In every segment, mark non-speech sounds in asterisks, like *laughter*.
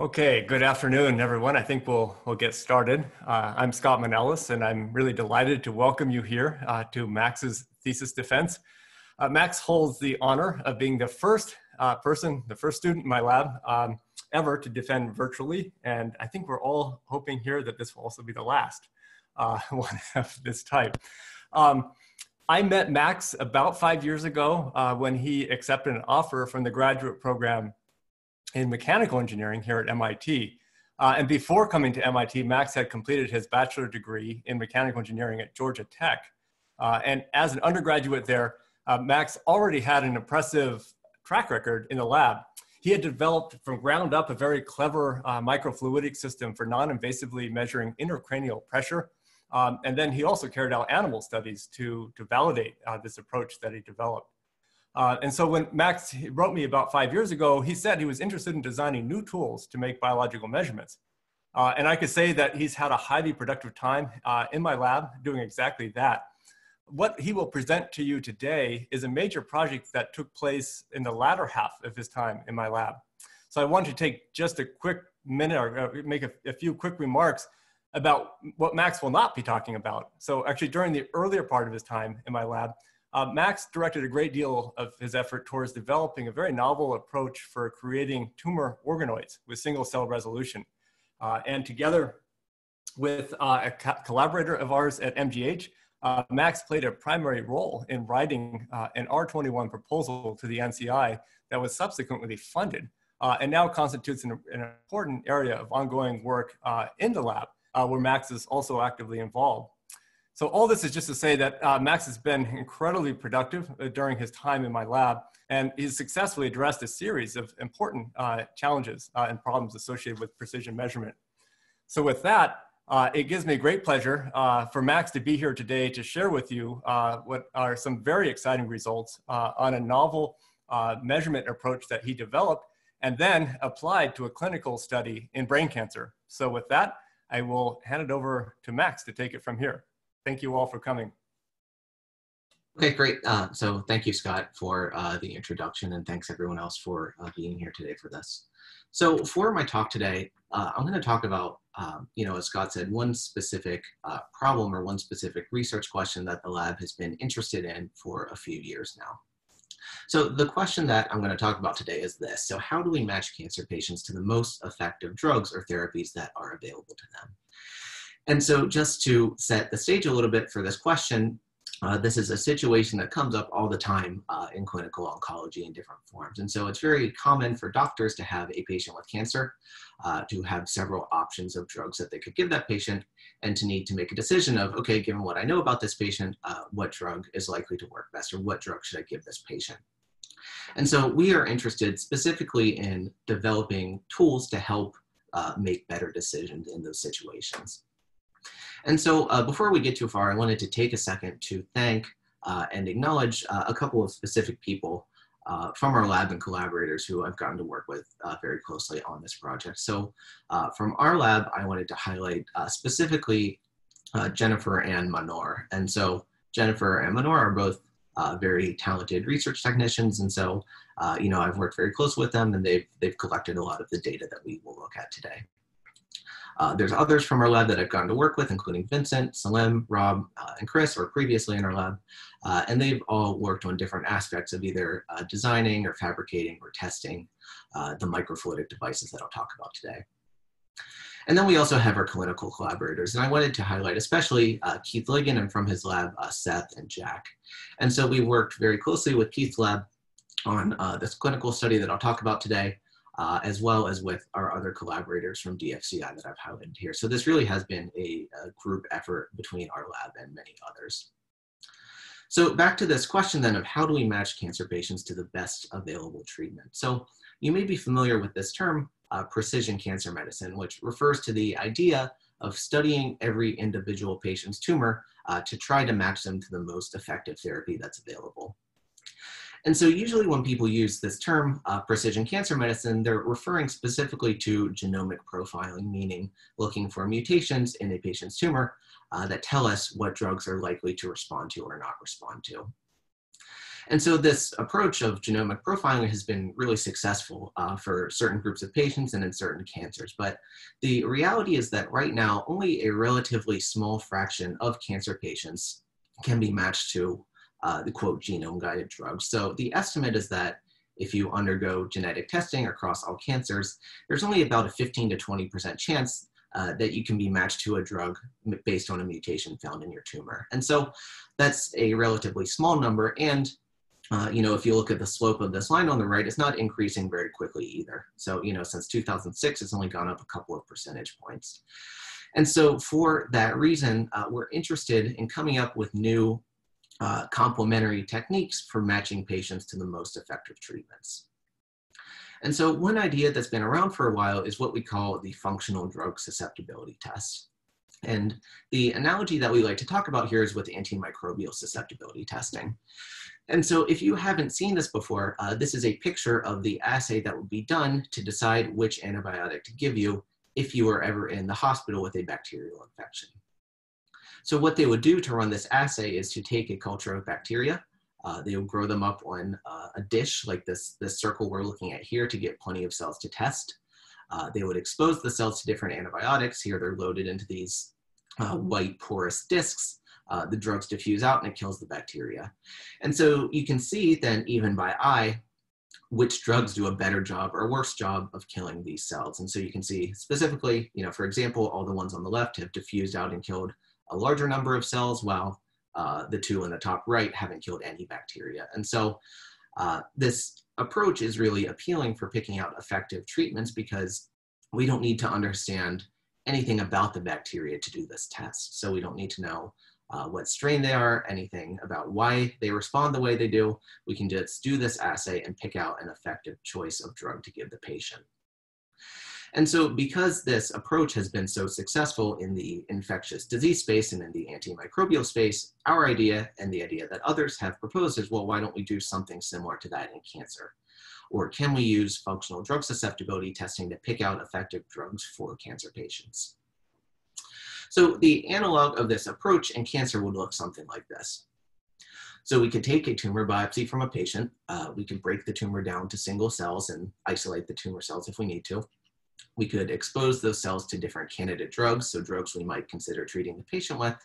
Okay, good afternoon, everyone. I think we'll, we'll get started. Uh, I'm Scott Manalis, and I'm really delighted to welcome you here uh, to Max's thesis defense. Uh, Max holds the honor of being the first uh, person, the first student in my lab um, ever to defend virtually, and I think we're all hoping here that this will also be the last uh, *laughs* one of this type. Um, I met Max about five years ago uh, when he accepted an offer from the graduate program in mechanical engineering here at MIT. Uh, and before coming to MIT, Max had completed his bachelor degree in mechanical engineering at Georgia Tech. Uh, and as an undergraduate there, uh, Max already had an impressive track record in the lab. He had developed from ground up a very clever uh, microfluidic system for non-invasively measuring intracranial pressure um, and then he also carried out animal studies to, to validate uh, this approach that he developed. Uh, and so when Max wrote me about five years ago, he said he was interested in designing new tools to make biological measurements. Uh, and I could say that he's had a highly productive time uh, in my lab doing exactly that. What he will present to you today is a major project that took place in the latter half of his time in my lab. So I want to take just a quick minute or uh, make a, a few quick remarks about what Max will not be talking about. So actually during the earlier part of his time in my lab, uh, Max directed a great deal of his effort towards developing a very novel approach for creating tumor organoids with single cell resolution. Uh, and together with uh, a co collaborator of ours at MGH, uh, Max played a primary role in writing uh, an R21 proposal to the NCI that was subsequently funded uh, and now constitutes an, an, important area of ongoing work in the lab where Max is also actively involved. So all this is just to say that uh, Max has been incredibly productive uh, during his time in my lab, and he's successfully addressed a series of important uh, challenges uh, and problems associated with precision measurement. So with that, uh, it gives me great pleasure for Max to be here today to share with you what are some very exciting results on a novel measurement approach that he developed and then applied to a clinical study in brain cancer. So with that, I will hand it over to Max to take it from here. Thank you all for coming. Okay, great. Uh, so thank you, Scott, for uh, the introduction, and thanks everyone else for uh, being here today for this. So for my talk today, uh, I'm going to talk about, um, you know, as Scott said, one specific uh, problem or one specific research question that the lab has been interested in for a few years now. So the question that I'm going to talk about today is this. So how do we match cancer patients to the most effective drugs or therapies that are available to them? And so just to set the stage a little bit for this question, uh, this is a situation that comes up all the time uh, in clinical oncology in different forms. And so it's very common for doctors to have a patient with cancer, uh, to have several options of drugs that they could give that patient, and to need to make a decision of, okay, given what I know about this patient, uh, what drug is likely to work best, or what drug should I give this patient? And so we are interested specifically in developing tools to help uh, make better decisions in those situations. And so uh, before we get too far, I wanted to take a second to thank uh, and acknowledge uh, a couple of specific people uh, from our lab and collaborators who I've gotten to work with uh, very closely on this project. So uh, from our lab, I wanted to highlight specifically Jennifer and Manor. And so Jennifer and Manor are both very talented research technicians. And so, you know, I've worked very close with them and they've, they've collected a lot of the data that we will look at today. Uh, there's others from our lab that I've gotten to work with, including Vincent, Selim, Rob, uh, and Chris, or previously in our lab. Uh, and they've all worked on different aspects of either uh, designing or fabricating or testing uh, the microfluidic devices that I'll talk about today. And then we also have our clinical collaborators. And I wanted to highlight especially uh, Keith Ligon and from his lab, Seth and Jack. And so we worked very closely with Keith's lab on this clinical study that I'll talk about today uh, as well as with our other collaborators from DFCI that I've highlighted here. So this really has been a, a group effort between our lab and many others. So back to this question then of how do we match cancer patients to the best available treatment? So you may be familiar with this term, uh, precision cancer medicine, which refers to the idea of studying every individual patient's tumor uh, to try to match them to the most effective therapy that's available. And so usually when people use this term, uh, precision cancer medicine, they're referring specifically to genomic profiling, meaning looking for mutations in a patient's tumor uh, that tell us what drugs are likely to respond to or not respond to. And so this approach of genomic profiling has been really successful uh, for certain groups of patients and in certain cancers. But the reality is that right now, only a relatively small fraction of cancer patients can be matched to uh, the quote genome guided drugs. So the estimate is that if you undergo genetic testing across all cancers, there's only about a 15 to 20% chance uh, that you can be matched to a drug based on a mutation found in your tumor. And so that's a relatively small number. And uh, you know, if you look at the slope of this line on the right, it's not increasing very quickly either. So, you know, since 2006, it's only gone up a couple of percentage points. And so for that reason, uh, we're interested in coming up with new uh, complementary techniques for matching patients to the most effective treatments. And so one idea that's been around for a while is what we call the functional drug susceptibility test. And the analogy that we like to talk about here is with antimicrobial susceptibility testing. And so if you haven't seen this before, uh, this is a picture of the assay that would be done to decide which antibiotic to give you if you were ever in the hospital with a bacterial infection. So what they would do to run this assay is to take a culture of bacteria, uh, they would grow them up on uh, a dish like this, this circle we're looking at here to get plenty of cells to test. Uh, they would expose the cells to different antibiotics. Here they're loaded into these uh, white porous discs. Uh, the drugs diffuse out and it kills the bacteria. And so you can see then even by eye, which drugs do a better job or worse job of killing these cells. And so you can see specifically, you know, for example, all the ones on the left have diffused out and killed a larger number of cells, while uh, the two in the top right haven't killed any bacteria. And so uh, this approach is really appealing for picking out effective treatments because we don't need to understand anything about the bacteria to do this test. So we don't need to know uh, what strain they are, anything about why they respond the way they do. We can just do this assay and pick out an effective choice of drug to give the patient. And so because this approach has been so successful in the infectious disease space and in the antimicrobial space, our idea and the idea that others have proposed is, well, why don't we do something similar to that in cancer? Or can we use functional drug susceptibility testing to pick out effective drugs for cancer patients? So the analog of this approach in cancer would look something like this. So we could take a tumor biopsy from a patient. Uh, we could break the tumor down to single cells and isolate the tumor cells if we need to. We could expose those cells to different candidate drugs, so drugs we might consider treating the patient with,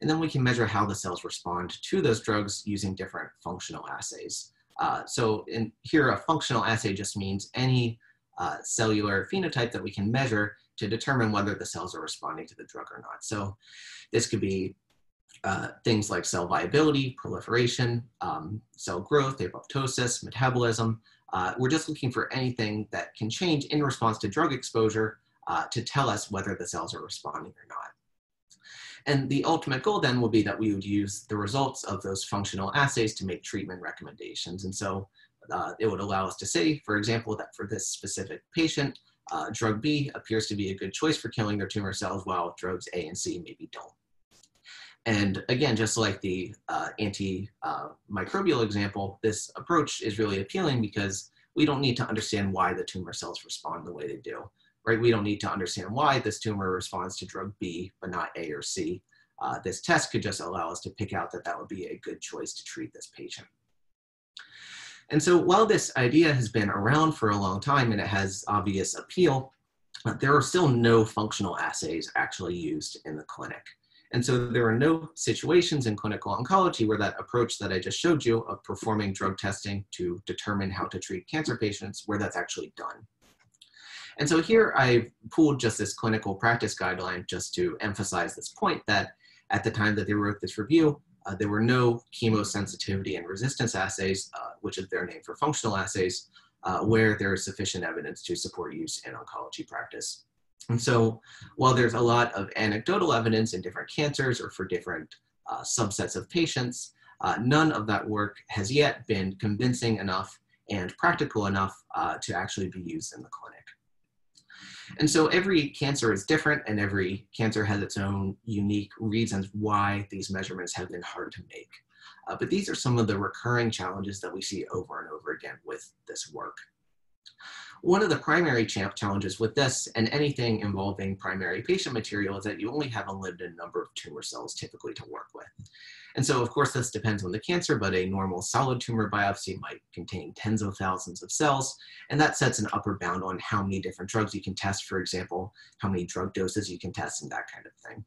and then we can measure how the cells respond to those drugs using different functional assays. Uh, so in here, a functional assay just means any uh, cellular phenotype that we can measure to determine whether the cells are responding to the drug or not. So this could be uh, things like cell viability, proliferation, um, cell growth, apoptosis, metabolism, uh, we're just looking for anything that can change in response to drug exposure uh, to tell us whether the cells are responding or not. And the ultimate goal then will be that we would use the results of those functional assays to make treatment recommendations. And so uh, it would allow us to say, for example, that for this specific patient, uh, drug B appears to be a good choice for killing their tumor cells, while drugs A and C maybe don't. And again, just like the uh, antimicrobial example, this approach is really appealing because we don't need to understand why the tumor cells respond the way they do, right? We don't need to understand why this tumor responds to drug B, but not A or C. Uh, this test could just allow us to pick out that that would be a good choice to treat this patient. And so while this idea has been around for a long time and it has obvious appeal, uh, there are still no functional assays actually used in the clinic. And so there are no situations in clinical oncology where that approach that I just showed you of performing drug testing to determine how to treat cancer patients, where that's actually done. And so here I've pulled just this clinical practice guideline just to emphasize this point that at the time that they wrote this review, uh, there were no chemosensitivity and resistance assays, uh, which is their name for functional assays, uh, where there is sufficient evidence to support use in oncology practice. And so while there's a lot of anecdotal evidence in different cancers or for different uh, subsets of patients, uh, none of that work has yet been convincing enough and practical enough uh, to actually be used in the clinic. And so every cancer is different and every cancer has its own unique reasons why these measurements have been hard to make. Uh, but these are some of the recurring challenges that we see over and over again with this work. One of the primary champ challenges with this and anything involving primary patient material is that you only have a limited number of tumor cells typically to work with. And so of course this depends on the cancer, but a normal solid tumor biopsy might contain tens of thousands of cells, and that sets an upper bound on how many different drugs you can test, for example, how many drug doses you can test and that kind of thing.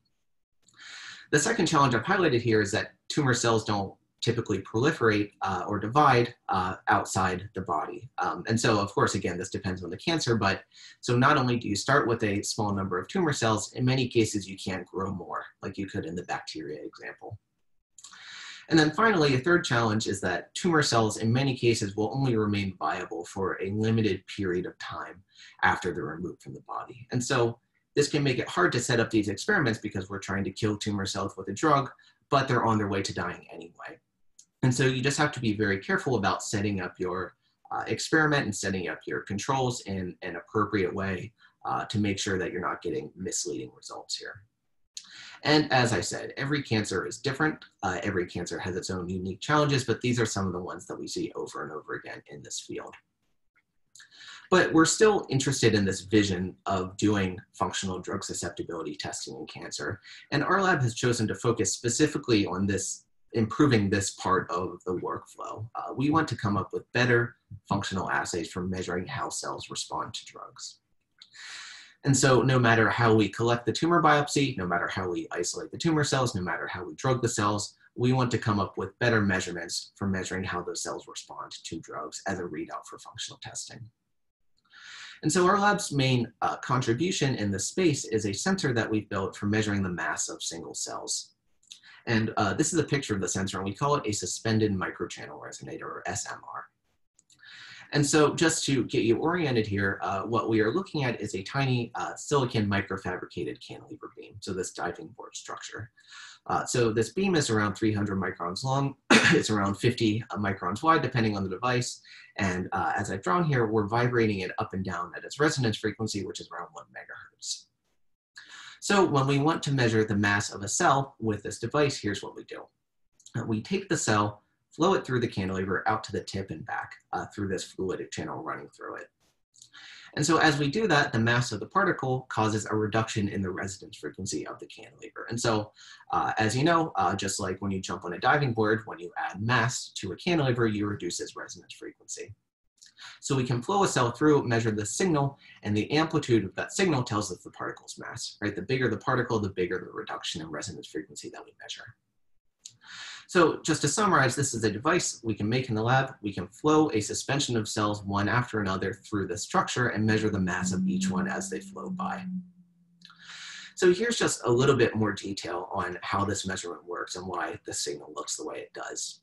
The second challenge I've highlighted here is that tumor cells don't typically proliferate uh, or divide uh, outside the body. Um, and so, of course, again, this depends on the cancer, but so not only do you start with a small number of tumor cells, in many cases you can't grow more, like you could in the bacteria example. And then finally, a third challenge is that tumor cells in many cases will only remain viable for a limited period of time after they're removed from the body. And so this can make it hard to set up these experiments because we're trying to kill tumor cells with a drug, but they're on their way to dying anyway. And so you just have to be very careful about setting up your uh, experiment and setting up your controls in an appropriate way uh, to make sure that you're not getting misleading results here. And as I said, every cancer is different. Uh, every cancer has its own unique challenges, but these are some of the ones that we see over and over again in this field. But we're still interested in this vision of doing functional drug susceptibility testing in cancer. And our lab has chosen to focus specifically on this improving this part of the workflow. Uh, we want to come up with better functional assays for measuring how cells respond to drugs. And so no matter how we collect the tumor biopsy, no matter how we isolate the tumor cells, no matter how we drug the cells, we want to come up with better measurements for measuring how those cells respond to drugs as a readout for functional testing. And so our lab's main uh, contribution in this space is a sensor that we've built for measuring the mass of single cells. And uh, this is a picture of the sensor, and we call it a suspended microchannel resonator, or SMR. And so just to get you oriented here, uh, what we are looking at is a tiny uh, silicon microfabricated cantilever beam, so this diving board structure. Uh, so this beam is around 300 microns long, *coughs* it's around 50 uh, microns wide depending on the device, and uh, as I've drawn here, we're vibrating it up and down at its resonance frequency, which is around one megahertz. So when we want to measure the mass of a cell with this device, here's what we do. Uh, we take the cell, flow it through the cantilever out to the tip and back uh, through this fluidic channel running through it. And so as we do that, the mass of the particle causes a reduction in the resonance frequency of the cantilever. And so uh, as you know, uh, just like when you jump on a diving board, when you add mass to a cantilever, you reduce its resonance frequency. So we can flow a cell through, measure the signal, and the amplitude of that signal tells us the particle's mass, right? The bigger the particle, the bigger the reduction in resonance frequency that we measure. So just to summarize, this is a device we can make in the lab. We can flow a suspension of cells one after another through the structure and measure the mass of each one as they flow by. So here's just a little bit more detail on how this measurement works and why the signal looks the way it does.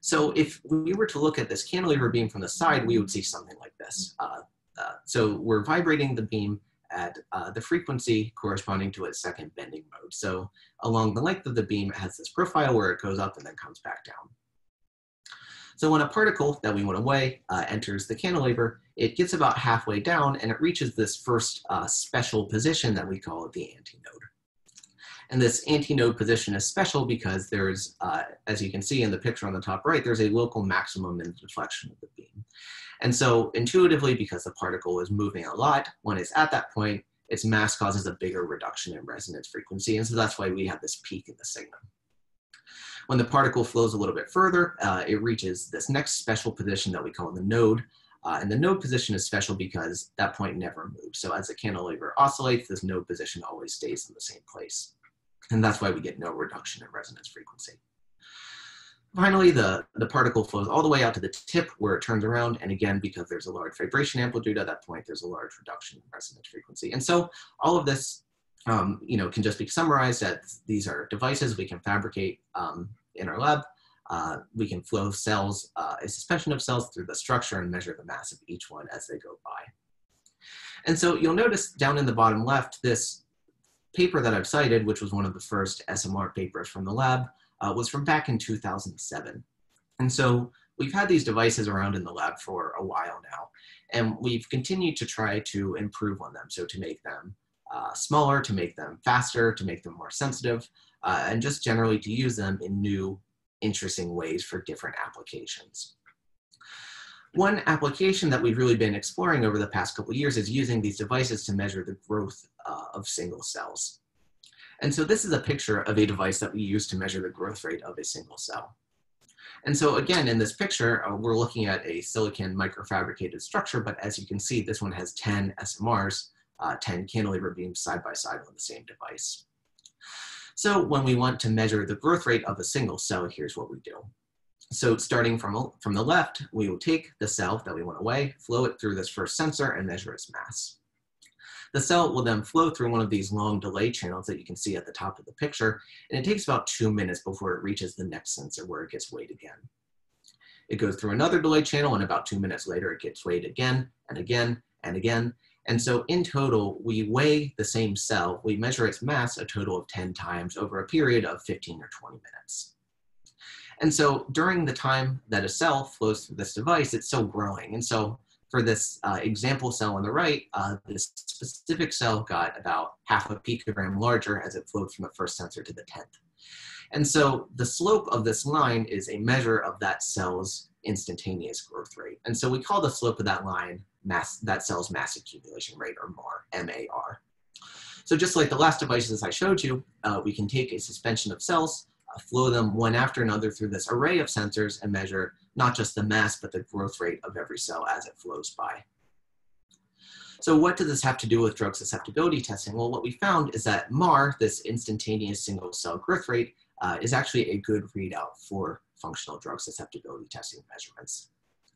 So if we were to look at this cantilever beam from the side, we would see something like this. Uh, uh, so we're vibrating the beam at uh, the frequency corresponding to its second bending mode. So along the length of the beam, it has this profile where it goes up and then comes back down. So when a particle that we want to weigh uh, enters the cantilever, it gets about halfway down and it reaches this first uh, special position that we call the antinode. And this antinode position is special because there's, uh, as you can see in the picture on the top right, there's a local maximum in the deflection of the beam. And so intuitively, because the particle is moving a lot, when it's at that point, its mass causes a bigger reduction in resonance frequency. And so that's why we have this peak in the signal. When the particle flows a little bit further, uh, it reaches this next special position that we call the node. Uh, and the node position is special because that point never moves. So as the cantilever oscillates, this node position always stays in the same place. And that's why we get no reduction in resonance frequency. Finally, the, the particle flows all the way out to the tip where it turns around. And again, because there's a large vibration amplitude at that point, there's a large reduction in resonance frequency. And so all of this um, you know, can just be summarized that these are devices we can fabricate um, in our lab. Uh, we can flow cells, uh, a suspension of cells through the structure and measure the mass of each one as they go by. And so you'll notice down in the bottom left, this paper that I've cited, which was one of the first SMR papers from the lab, uh, was from back in 2007. And so we've had these devices around in the lab for a while now, and we've continued to try to improve on them. So to make them uh, smaller, to make them faster, to make them more sensitive, uh, and just generally to use them in new, interesting ways for different applications. One application that we've really been exploring over the past couple years is using these devices to measure the growth uh, of single cells. And so this is a picture of a device that we use to measure the growth rate of a single cell. And so again, in this picture, uh, we're looking at a silicon microfabricated structure, but as you can see, this one has 10 SMRs, uh, 10 cantilever beams side by side on the same device. So when we want to measure the growth rate of a single cell, here's what we do. So starting from, from the left, we will take the cell that we want to weigh, flow it through this first sensor and measure its mass. The cell will then flow through one of these long delay channels that you can see at the top of the picture, and it takes about two minutes before it reaches the next sensor where it gets weighed again. It goes through another delay channel, and about two minutes later, it gets weighed again and again and again. And so in total, we weigh the same cell, we measure its mass a total of 10 times over a period of 15 or 20 minutes. And so during the time that a cell flows through this device, it's still growing. And so for this uh, example cell on the right, uh, this specific cell got about half a picogram larger as it flowed from the first sensor to the 10th. And so the slope of this line is a measure of that cell's instantaneous growth rate. And so we call the slope of that line mass, that cell's mass accumulation rate or MAR, M-A-R. So just like the last devices I showed you, uh, we can take a suspension of cells, uh, flow them one after another through this array of sensors and measure not just the mass, but the growth rate of every cell as it flows by. So what does this have to do with drug susceptibility testing? Well, what we found is that MAR, this instantaneous single cell growth rate, uh, is actually a good readout for functional drug susceptibility testing measurements.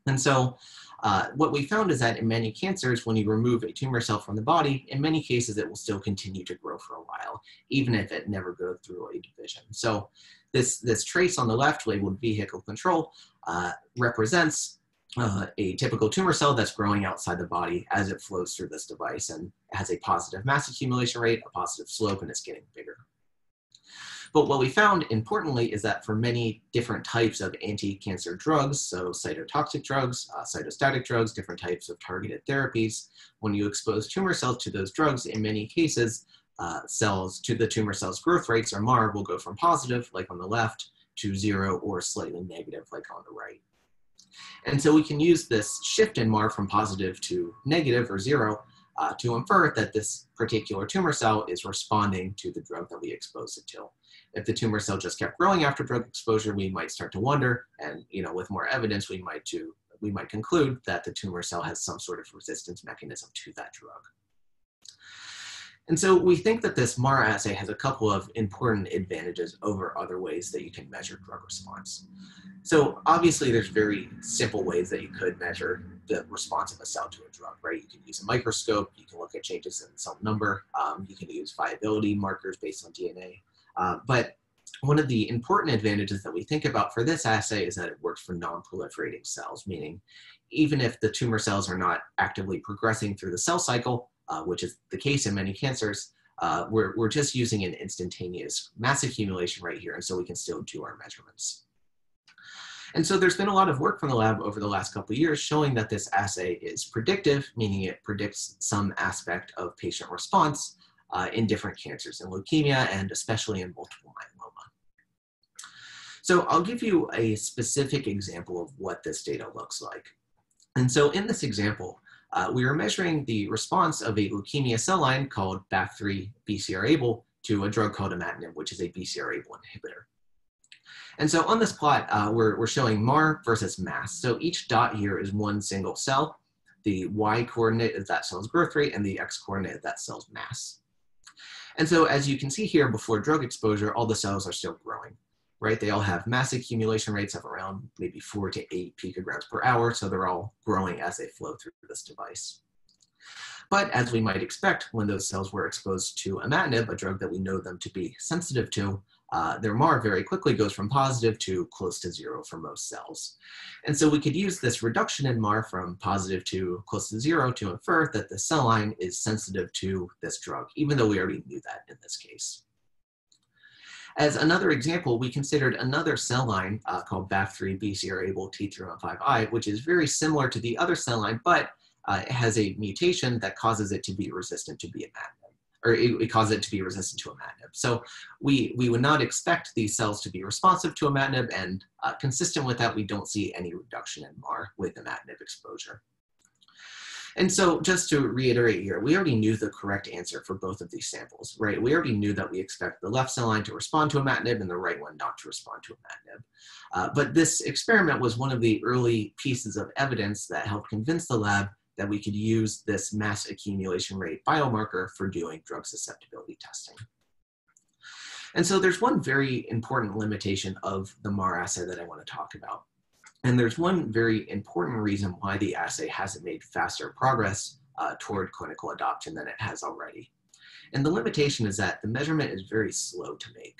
And so uh, what we found is that in many cancers, when you remove a tumor cell from the body, in many cases, it will still continue to grow for a while, even if it never goes through a division. So this, this trace on the left labeled vehicle control uh, represents uh, a typical tumor cell that's growing outside the body as it flows through this device and has a positive mass accumulation rate, a positive slope, and it's getting bigger. But what we found importantly is that for many different types of anti-cancer drugs, so cytotoxic drugs, uh, cytostatic drugs, different types of targeted therapies, when you expose tumor cells to those drugs, in many cases, uh, cells to the tumor cells growth rates or MAR will go from positive, like on the left, to zero or slightly negative, like on the right. And so we can use this shift in MAR from positive to negative or zero uh, to infer that this particular tumor cell is responding to the drug that we expose it to. If the tumor cell just kept growing after drug exposure, we might start to wonder, and you know, with more evidence, we might do, we might conclude that the tumor cell has some sort of resistance mechanism to that drug. And so we think that this MAR assay has a couple of important advantages over other ways that you can measure drug response. So obviously there's very simple ways that you could measure the response of a cell to a drug, right? You can use a microscope, you can look at changes in cell number, um, you can use viability markers based on DNA, uh, but one of the important advantages that we think about for this assay is that it works for non-proliferating cells, meaning even if the tumor cells are not actively progressing through the cell cycle, uh, which is the case in many cancers, uh, we're, we're just using an instantaneous mass accumulation right here, and so we can still do our measurements. And so there's been a lot of work from the lab over the last couple of years showing that this assay is predictive, meaning it predicts some aspect of patient response uh, in different cancers, in leukemia and especially in multiple myeloma. So I'll give you a specific example of what this data looks like. And so in this example, uh, we were measuring the response of a leukemia cell line called BAF3 BCR-ABL to a drug called imatinib, which is a BCR-ABL inhibitor. And so on this plot, uh, we're, we're showing MAR versus mass. So each dot here is one single cell. The Y coordinate is that cell's growth rate and the X coordinate is that cell's mass. And so as you can see here, before drug exposure, all the cells are still growing, right? They all have mass accumulation rates of around maybe four to eight picograms per hour, so they're all growing as they flow through this device. But as we might expect, when those cells were exposed to imatinib, a drug that we know them to be sensitive to, uh, their MAR very quickly goes from positive to close to zero for most cells. And so we could use this reduction in MAR from positive to close to zero to infer that the cell line is sensitive to this drug, even though we already knew that in this case. As another example, we considered another cell line uh, called BAF3 BCR-ABL T315I, which is very similar to the other cell line, but uh, it has a mutation that causes it to be resistant to imatinib. or it, it causes it to be resistant to imatinib. So we, we would not expect these cells to be responsive to imatinib, and uh, consistent with that, we don't see any reduction in MAR with imatinib exposure. And so just to reiterate here, we already knew the correct answer for both of these samples, right? We already knew that we expect the left cell line to respond to imatinib and the right one not to respond to imatinib. Uh, but this experiment was one of the early pieces of evidence that helped convince the lab that we could use this mass accumulation rate biomarker for doing drug susceptibility testing. And so there's one very important limitation of the MAR assay that I want to talk about. And there's one very important reason why the assay hasn't made faster progress uh, toward clinical adoption than it has already. And the limitation is that the measurement is very slow to make.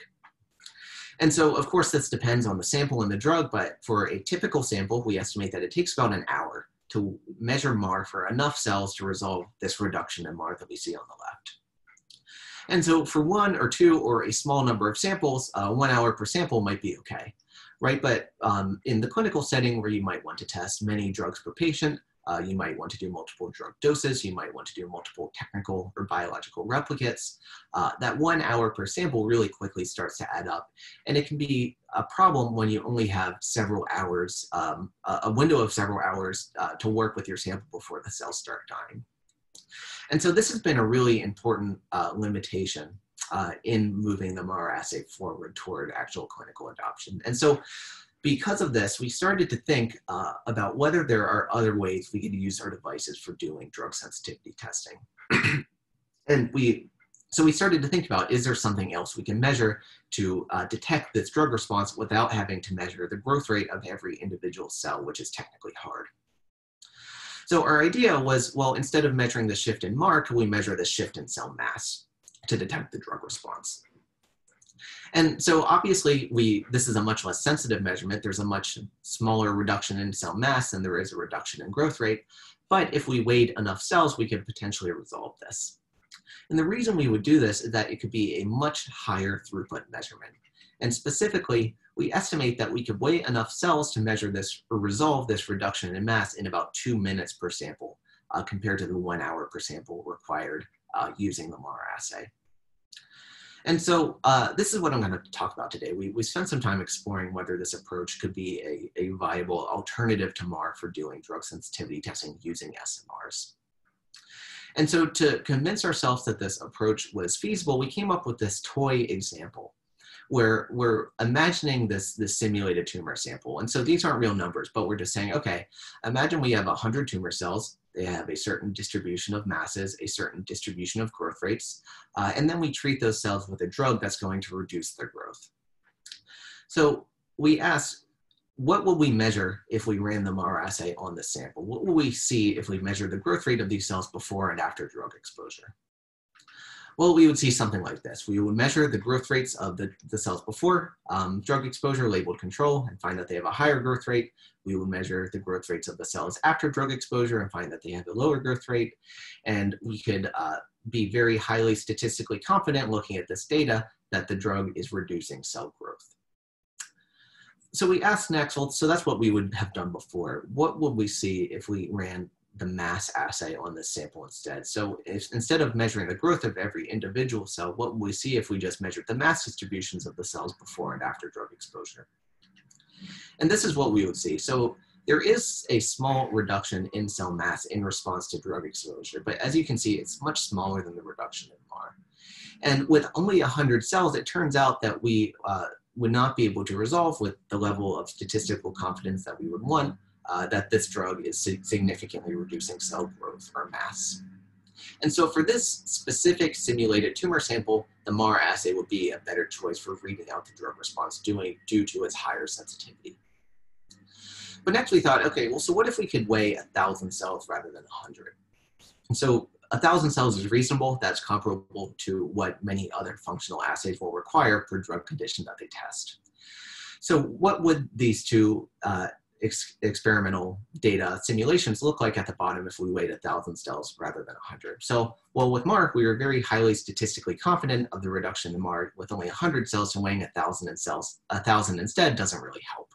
And so, of course, this depends on the sample and the drug, but for a typical sample, we estimate that it takes about an hour to measure MAR for enough cells to resolve this reduction in MAR that we see on the left. And so for one or two or a small number of samples, uh, one hour per sample might be okay, right? But um, in the clinical setting where you might want to test many drugs per patient, uh, you might want to do multiple drug doses. You might want to do multiple technical or biological replicates. Uh, that one hour per sample really quickly starts to add up. And it can be a problem when you only have several hours, um, a window of several hours uh, to work with your sample before the cells start dying. And so this has been a really important uh, limitation uh, in moving the MAR assay forward toward actual clinical adoption. And so because of this, we started to think uh, about whether there are other ways we could use our devices for doing drug sensitivity testing. *clears throat* and we, so we started to think about, is there something else we can measure to uh, detect this drug response without having to measure the growth rate of every individual cell, which is technically hard. So our idea was, well, instead of measuring the shift in MAR, can we measure the shift in cell mass to detect the drug response? And so obviously we, this is a much less sensitive measurement. There's a much smaller reduction in cell mass than there is a reduction in growth rate. But if we weighed enough cells, we could potentially resolve this. And the reason we would do this is that it could be a much higher throughput measurement. And specifically, we estimate that we could weigh enough cells to measure this or resolve this reduction in mass in about two minutes per sample uh, compared to the one hour per sample required uh, using the MAR assay. And so uh, this is what I'm going to talk about today. We, we spent some time exploring whether this approach could be a, a viable alternative to MAR for doing drug sensitivity testing using SMRs. And so to convince ourselves that this approach was feasible, we came up with this toy example where we're imagining this, this simulated tumor sample. And so these aren't real numbers, but we're just saying, okay, imagine we have 100 tumor cells they have a certain distribution of masses, a certain distribution of growth rates, uh, and then we treat those cells with a drug that's going to reduce their growth. So we asked, what will we measure if we ran the MAR assay on this sample? What will we see if we measure the growth rate of these cells before and after drug exposure? Well, we would see something like this. We would measure the growth rates of the, the cells before um, drug exposure labeled control and find that they have a higher growth rate. We would measure the growth rates of the cells after drug exposure and find that they have a lower growth rate. And we could uh, be very highly statistically confident looking at this data that the drug is reducing cell growth. So we asked next, well, so that's what we would have done before. What would we see if we ran the mass assay on this sample instead. So if, instead of measuring the growth of every individual cell, what would we see if we just measured the mass distributions of the cells before and after drug exposure? And this is what we would see. So there is a small reduction in cell mass in response to drug exposure, but as you can see, it's much smaller than the reduction in MAR. And with only 100 cells, it turns out that we uh, would not be able to resolve with the level of statistical confidence that we would want uh, that this drug is significantly reducing cell growth or mass. And so for this specific simulated tumor sample, the MAR assay would be a better choice for reading out the drug response doing, due to its higher sensitivity. But next we thought, okay, well, so what if we could weigh a thousand cells rather than a hundred? And so a thousand cells is reasonable. That's comparable to what many other functional assays will require per drug condition that they test. So what would these two uh, ex experimental data simulations look like at the bottom if we weighed a thousand cells rather than 100. So, well, with MARC, we were very highly statistically confident of the reduction in MARC with only 100 cells and weighing a thousand cells, a thousand instead doesn't really help.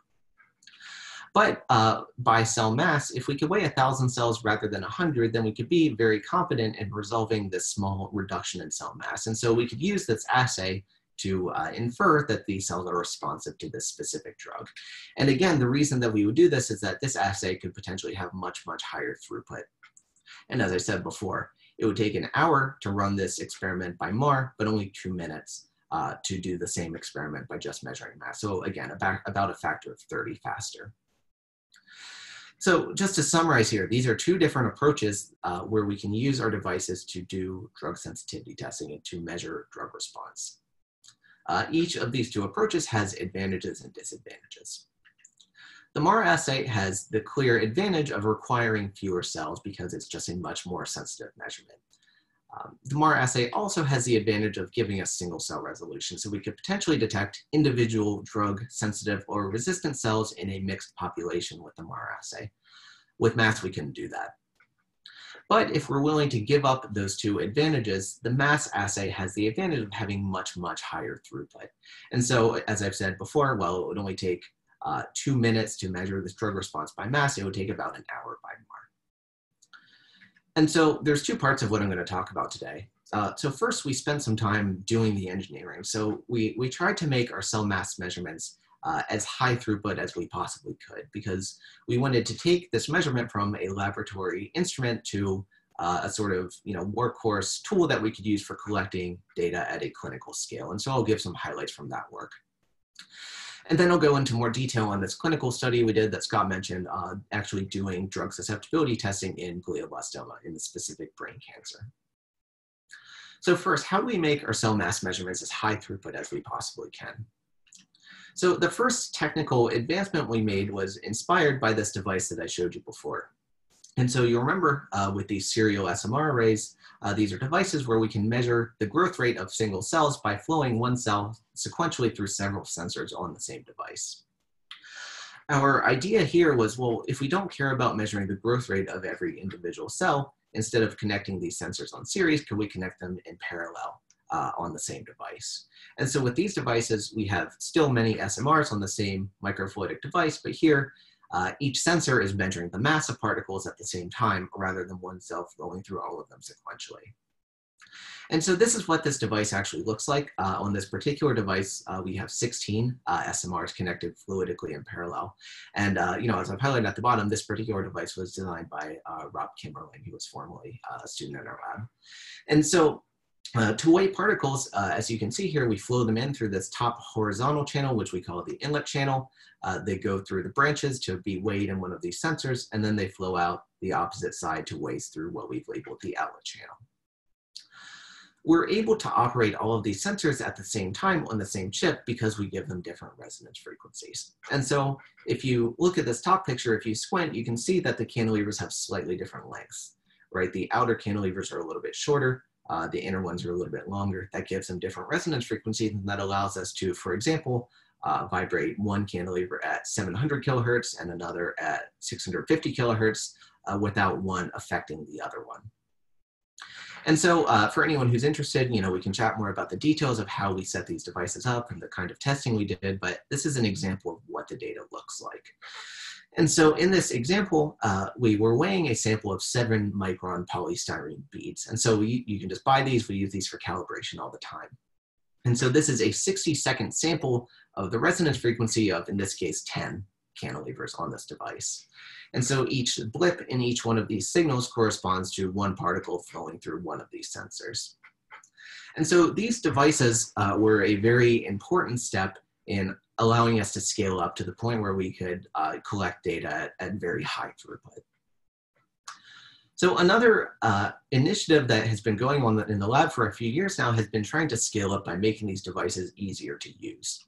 But uh, by cell mass, if we could weigh 1,000 cells rather than 100, then we could be very confident in resolving this small reduction in cell mass. And so we could use this assay to uh, infer that these cells are responsive to this specific drug. And again, the reason that we would do this is that this assay could potentially have much, much higher throughput. And as I said before, it would take an hour to run this experiment by MAR, but only two minutes uh, to do the same experiment by just measuring mass. So again, about, about a factor of 30 faster. So just to summarize here, these are two different approaches uh, where we can use our devices to do drug sensitivity testing and to measure drug response. Uh, each of these two approaches has advantages and disadvantages. The MAR assay has the clear advantage of requiring fewer cells because it's just a much more sensitive measurement. Um, the MAR assay also has the advantage of giving us single cell resolution, so we could potentially detect individual drug sensitive or resistant cells in a mixed population with the MAR assay. With mass, we couldn't do that. But if we're willing to give up those two advantages, the mass assay has the advantage of having much, much higher throughput. And so, as I've said before, well, it would only take uh, two minutes to measure this drug response by mass, it would take about an hour by MAR. And so there's two parts of what I'm going to talk about today. Uh, so first, we spent some time doing the engineering. So we, we tried to make our cell mass measurements uh, as high throughput as we possibly could because we wanted to take this measurement from a laboratory instrument to uh, a sort of you know workhorse tool that we could use for collecting data at a clinical scale. And so I'll give some highlights from that work. And then I'll go into more detail on this clinical study we did that Scott mentioned, uh, actually doing drug susceptibility testing in glioblastoma, in the specific brain cancer. So first, how do we make our cell mass measurements as high throughput as we possibly can? So the first technical advancement we made was inspired by this device that I showed you before. And so you'll remember uh, with these serial SMR arrays, uh, these are devices where we can measure the growth rate of single cells by flowing one cell sequentially through several sensors on the same device. Our idea here was, well, if we don't care about measuring the growth rate of every individual cell, instead of connecting these sensors on series, can we connect them in parallel uh, on the same device? And so with these devices, we have still many SMRs on the same microfluidic device, but here uh, each sensor is measuring the mass of particles at the same time rather than one cell flowing through all of them sequentially. And so this is what this device actually looks like. Uh, on this particular device, uh, we have 16 uh, SMRs connected fluidically in parallel. And uh, you know, as I've highlighted at the bottom, this particular device was designed by uh, Rob Kimmerling, who was formerly a student in our lab. And so uh, to weigh particles, uh, as you can see here, we flow them in through this top horizontal channel, which we call the inlet channel. Uh, they go through the branches to be weighed in one of these sensors, and then they flow out the opposite side to waste through what we've labeled the outlet channel. We're able to operate all of these sensors at the same time on the same chip because we give them different resonance frequencies. And so if you look at this top picture, if you squint, you can see that the cantilevers have slightly different lengths, right? The outer cantilevers are a little bit shorter, uh, the inner ones are a little bit longer. That gives them different resonance frequencies and that allows us to, for example, uh, vibrate one cantilever at 700 kilohertz and another at 650 kilohertz uh, without one affecting the other one. And so uh, for anyone who's interested, you know, we can chat more about the details of how we set these devices up and the kind of testing we did, but this is an example of what the data looks like. And so in this example, uh, we were weighing a sample of seven micron polystyrene beads. And so we, you can just buy these, we use these for calibration all the time. And so this is a 60 second sample of the resonance frequency of, in this case, 10 cantilevers on this device. And so each blip in each one of these signals corresponds to one particle flowing through one of these sensors. And so these devices uh, were a very important step in allowing us to scale up to the point where we could uh, collect data at, very high throughput. So another uh, initiative that has been going on in the lab for a few years now has been trying to scale up by making these devices easier to use.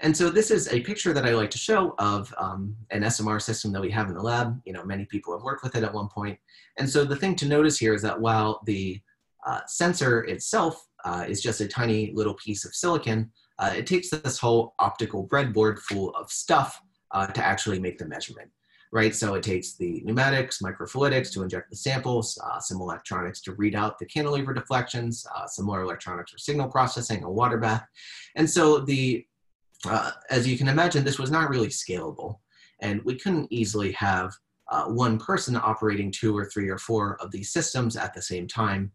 And so this is a picture that I like to show of um, an SMR system that we have in the lab. You know, many people have worked with it at one point. And so the thing to notice here is that while the uh, sensor itself uh, is just a tiny little piece of silicon, uh, it takes this whole optical breadboard full of stuff uh, to actually make the measurement, right? So it takes the pneumatics, microfluidics to inject the samples, uh, some electronics to read out the cantilever deflections, uh, some more electronics for signal processing, a water bath. And so the, uh, as you can imagine, this was not really scalable. And we couldn't easily have uh, one person operating two or three or four of these systems at the same time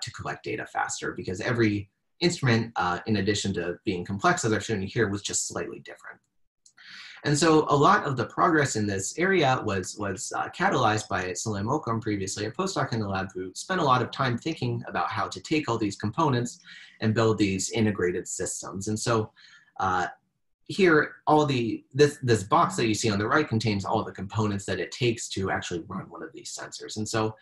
to collect data faster because every instrument, uh, in addition to being complex, as I've shown you here, was just slightly different. And so a lot of the progress in this area was, was uh, catalyzed by Selim Olcum, previously a postdoc in the lab, who spent a lot of time thinking about how to take all these components and build these integrated systems. And so uh, here, all the this this box that you see on the right contains all the components that it takes to actually run one of these sensors. And so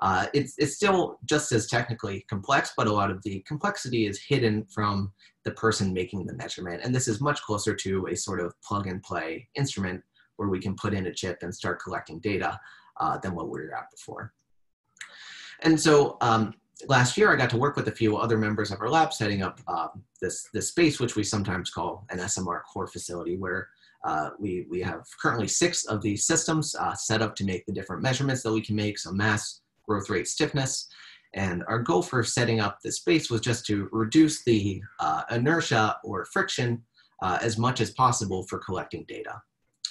uh, it's, it's still just as technically complex, but a lot of the complexity is hidden from the person making the measurement. And this is much closer to a sort of plug and play instrument where we can put in a chip and start collecting data uh, than what we were at before. And so um, last year I got to work with a few other members of our lab setting up um, this, this space, which we sometimes call an SMR core facility where uh, we, we have currently six of these systems uh, set up to make the different measurements that we can make, so mass, growth rate stiffness. And our goal for setting up this space was just to reduce the uh, inertia or friction uh, as much as possible for collecting data.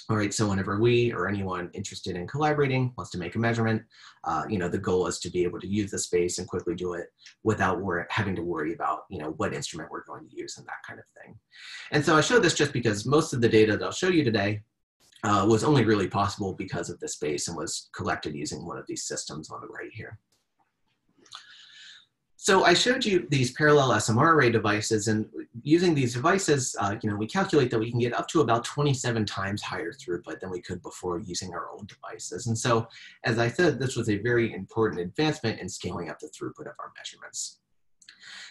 All right, so whenever we or anyone interested in collaborating wants to make a measurement, uh, you know, the goal is to be able to use the space and quickly do it without having to worry about, you know, what instrument we're going to use and that kind of thing. And so I show this just because most of the data that I'll show you today uh, was only really possible because of the space and was collected using one of these systems on the right here. So I showed you these parallel SMR array devices and using these devices, uh, you know, we calculate that we can get up to about 27 times higher throughput than we could before using our old devices. And so, as I said, this was a very important advancement in scaling up the throughput of our measurements.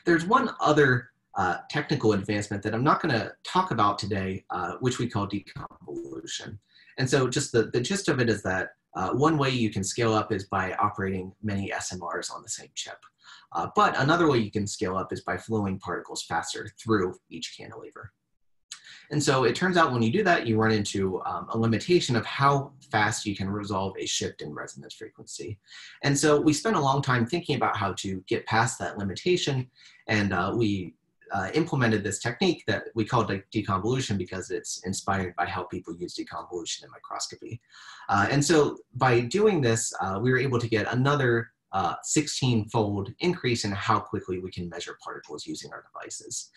There's one other uh, technical advancement that I'm not going to talk about today, uh, which we call deconvolution. And so just the, the gist of it is that uh, one way you can scale up is by operating many SMRs on the same chip. Uh, but another way you can scale up is by flowing particles faster through each cantilever. And so it turns out when you do that, you run into um, a limitation of how fast you can resolve a shift in resonance frequency. And so we spent a long time thinking about how to get past that limitation. And uh, we uh, implemented this technique that we call de deconvolution because it's inspired by how people use deconvolution in microscopy. Uh, and so by doing this, uh, we were able to get another 16-fold uh, increase in how quickly we can measure particles using our devices.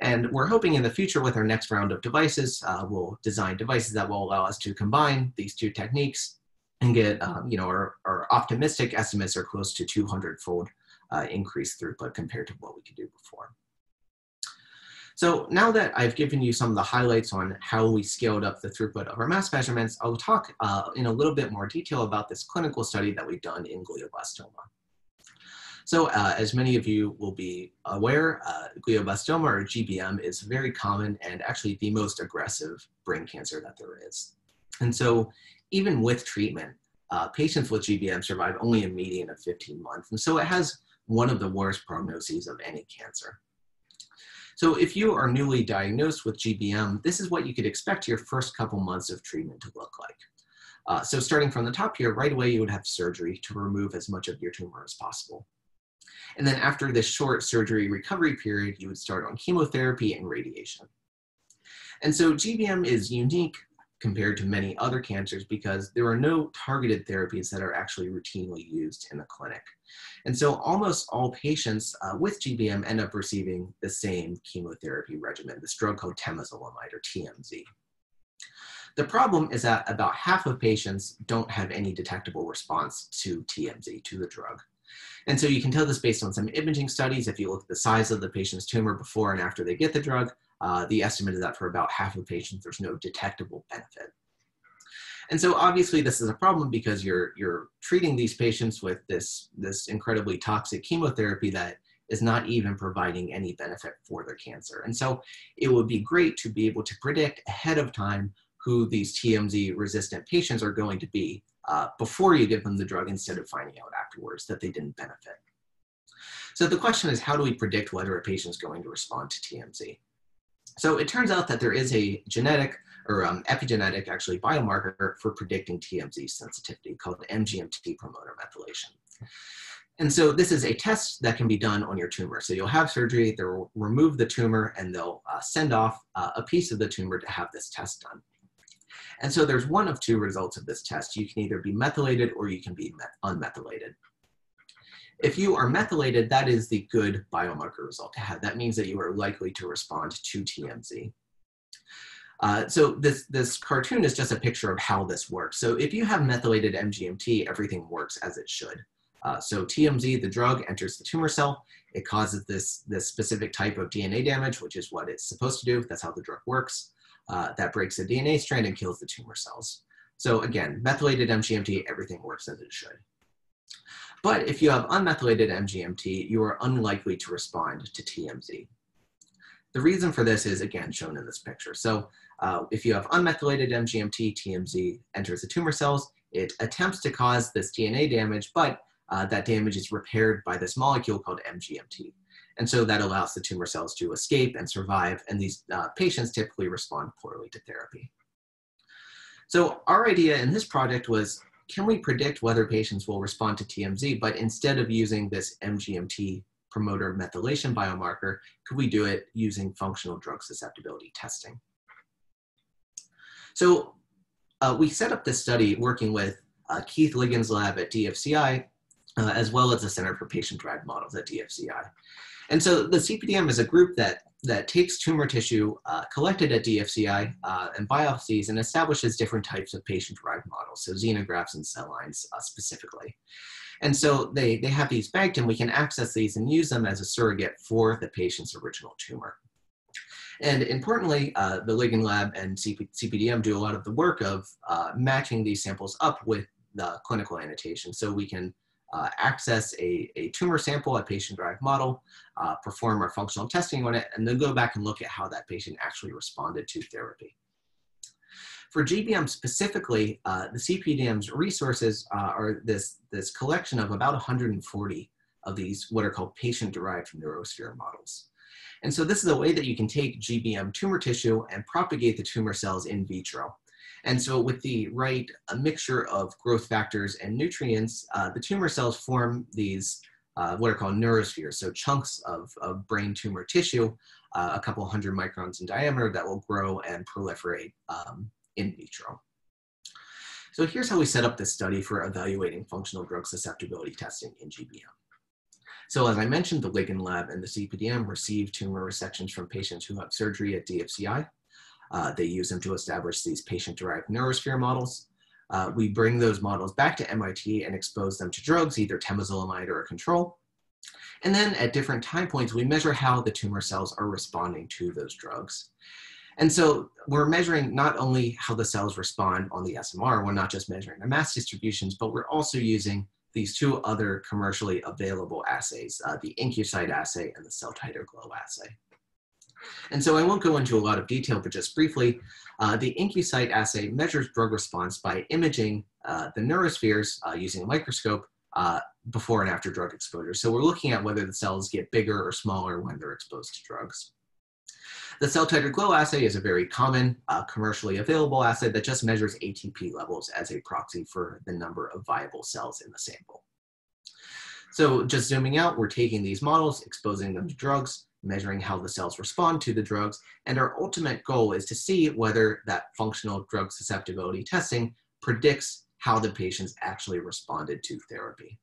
And we're hoping in the future with our next round of devices, uh, we'll design devices that will allow us to combine these two techniques and get, um, you know, our, our, optimistic estimates are close to 200-fold uh, increased throughput compared to what we could do before. So now that I've given you some of the highlights on how we scaled up the throughput of our mass measurements, I'll talk uh, in a little bit more detail about this clinical study that we've done in glioblastoma. So uh, as many of you will be aware, uh, glioblastoma or GBM is very common and actually the most aggressive brain cancer that there is. And so even with treatment, uh, patients with GBM survive only a median of 15 months. And so it has one of the worst prognoses of any cancer. So if you are newly diagnosed with GBM, this is what you could expect your first couple months of treatment to look like. Uh, so starting from the top here, right away you would have surgery to remove as much of your tumor as possible. And then after this short surgery recovery period, you would start on chemotherapy and radiation. And so GBM is unique compared to many other cancers because there are no targeted therapies that are actually routinely used in the clinic. And so almost all patients uh, with GBM end up receiving the same chemotherapy regimen, this drug called temozolomide or TMZ. The problem is that about half of patients don't have any detectable response to TMZ, to the drug. And so you can tell this based on some imaging studies. If you look at the size of the patient's tumor before and after they get the drug, uh, the estimate is that for about half of patients, there's no detectable benefit. And so obviously this is a problem because you're, you're treating these patients with this, this incredibly toxic chemotherapy that is not even providing any benefit for their cancer. And so it would be great to be able to predict ahead of time who these TMZ resistant patients are going to be uh, before you give them the drug instead of finding out afterwards that they didn't benefit. So the question is, how do we predict whether a patient is going to respond to TMZ? So it turns out that there is a genetic or um, epigenetic actually biomarker for predicting TMZ sensitivity called MGMT promoter methylation. And so this is a test that can be done on your tumor. So you'll have surgery, they'll remove the tumor and they'll uh, send off uh, a piece of the tumor to have this test done. And so there's one of two results of this test. You can either be methylated or you can be unmethylated. If you are methylated, that is the good biomarker result to have. That means that you are likely to respond to TMZ. Uh, so this, this cartoon is just a picture of how this works. So if you have methylated MGMT, everything works as it should. Uh, so TMZ, the drug, enters the tumor cell. It causes this, this specific type of DNA damage, which is what it's supposed to do. That's how the drug works. Uh, that breaks the DNA strand and kills the tumor cells. So again, methylated MGMT, everything works as it should. But if you have unmethylated MGMT, you are unlikely to respond to TMZ. The reason for this is again shown in this picture. So uh, if you have unmethylated MGMT, TMZ enters the tumor cells, it attempts to cause this DNA damage, but uh, that damage is repaired by this molecule called MGMT. And so that allows the tumor cells to escape and survive, and these uh, patients typically respond poorly to therapy. So our idea in this project was, can we predict whether patients will respond to TMZ, but instead of using this MGMT promoter methylation biomarker, could we do it using functional drug susceptibility testing? So uh, we set up this study working with uh, Keith Ligon's lab at DFCI, uh, as well as the Center for Patient-Derived Models at DFCI. And so the CPDM is a group that, that takes tumor tissue uh, collected at DFCI uh, and biopsies and establishes different types of patient-derived models, so xenografts and cell lines uh, specifically. And so they, they have these bagged and we can access these and use them as a surrogate for the patient's original tumor. And importantly, uh, the Ligon Lab and CP CPDM do a lot of the work of uh, matching these samples up with the clinical annotation. So we can uh, access a, a tumor sample, a patient-derived model, uh, perform our functional testing on it, and then go back and look at how that patient actually responded to therapy. For GBM specifically, uh, the CPDM's resources uh, are this, this collection of about 140 of these what are called patient-derived neurosphere models. And so this is a way that you can take GBM tumor tissue and propagate the tumor cells in vitro. And so with the right mixture of growth factors and nutrients, uh, the tumor cells form these uh, what are called neurospheres, so chunks of, of brain tumor tissue, uh, a couple hundred microns in diameter that will grow and proliferate um, in vitro. So here's how we set up this study for evaluating functional drug susceptibility testing in GBM. So as I mentioned, the Ligon Lab and the CPDM receive tumor resections from patients who have surgery at DFCI. Uh, they use them to establish these patient-derived neurosphere models. Uh, we bring those models back to MIT and expose them to drugs, either temozolomide or a control. And then at different time points, we measure how the tumor cells are responding to those drugs. And so we're measuring not only how the cells respond on the SMR, we're not just measuring the mass distributions, but we're also using these two other commercially available assays, uh, the IncuCyte assay and the cell titer glow assay. And so I won't go into a lot of detail, but just briefly, uh, the IncuCyte assay measures drug response by imaging uh, the neurospheres uh, using a microscope uh, before and after drug exposure. So we're looking at whether the cells get bigger or smaller when they're exposed to drugs. The cell titer glow assay is a very common uh, commercially available assay that just measures ATP levels as a proxy for the number of viable cells in the sample. So just zooming out, we're taking these models, exposing them to drugs, measuring how the cells respond to the drugs, and our ultimate goal is to see whether that functional drug susceptibility testing predicts how the patients actually responded to therapy.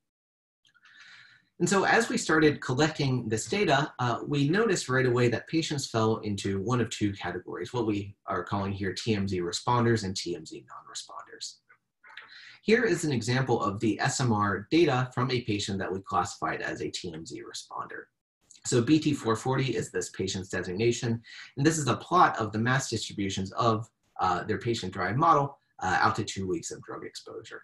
And so as we started collecting this data, uh, we noticed right away that patients fell into one of two categories, what we are calling here TMZ responders and TMZ non-responders. Here is an example of the SMR data from a patient that we classified as a TMZ responder. So BT440 is this patient's designation, and this is a plot of the mass distributions of uh, their patient-derived model uh, out to two weeks of drug exposure.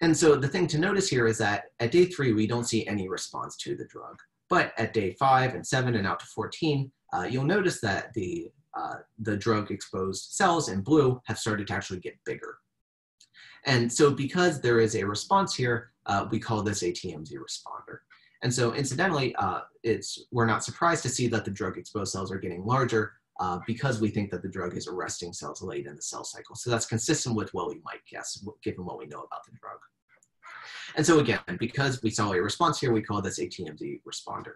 And so the thing to notice here is that at day three, we don't see any response to the drug. But at day five and seven and out to 14, uh, you'll notice that the, uh, the drug exposed cells in blue have started to actually get bigger. And so because there is a response here, uh, we call this a TMZ responder. And so incidentally, uh, it's, we're not surprised to see that the drug exposed cells are getting larger uh, because we think that the drug is arresting cells late in the cell cycle. So that's consistent with what we might guess, given what we know about the drug. And so again, because we saw a response here, we call this a TMZ responder.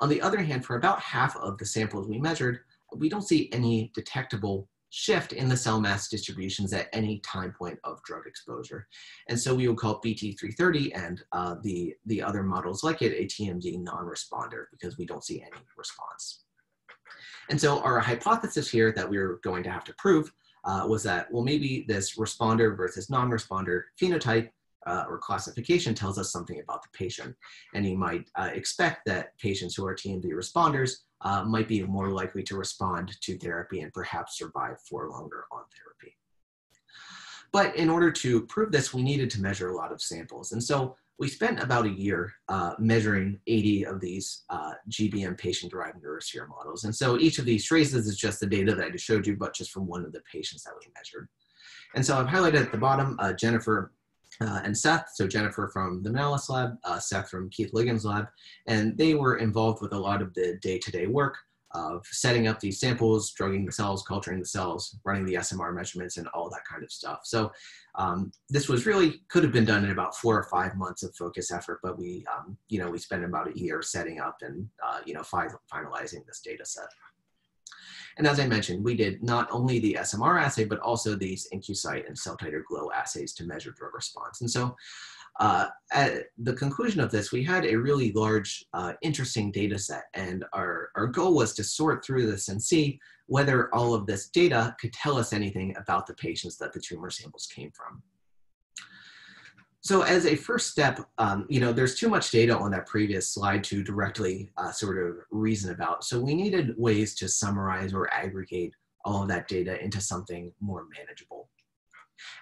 On the other hand, for about half of the samples we measured, we don't see any detectable shift in the cell mass distributions at any time point of drug exposure. And so we would call BT330 and uh, the, the other models like it a TMZ non-responder because we don't see any response. And so our hypothesis here that we are going to have to prove uh, was that, well, maybe this responder versus non-responder phenotype uh, or classification tells us something about the patient. And you might uh, expect that patients who are TMZ responders uh, might be more likely to respond to therapy and perhaps survive for longer on therapy. But in order to prove this, we needed to measure a lot of samples. And so we spent about a year uh, measuring 80 of these uh, GBM patient-derived neurosphere models. And so each of these traces is just the data that I just showed you, but just from one of the patients that we measured. And so I've highlighted at the bottom uh, Jennifer uh, and Seth, so Jennifer from the Manalis lab, uh, Seth from Keith Ligon's lab, and they were involved with a lot of the day-to-day -day work of setting up these samples, drugging the cells, culturing the cells, running the SMR measurements, and all that kind of stuff. So um, this was really could have been done in about four or five months of focus effort, but we, um, you know, we spent about a year setting up and, uh, you know, finalizing this data set. And as I mentioned, we did not only the SMR assay, but also these IncuCyte and cell titer glow assays to measure drug response. And so uh, at the conclusion of this, we had a really large, uh, interesting data set, and our, our goal was to sort through this and see whether all of this data could tell us anything about the patients that the tumor samples came from. So as a first step, um, you know, there's too much data on that previous slide to directly uh, sort of reason about. So we needed ways to summarize or aggregate all of that data into something more manageable.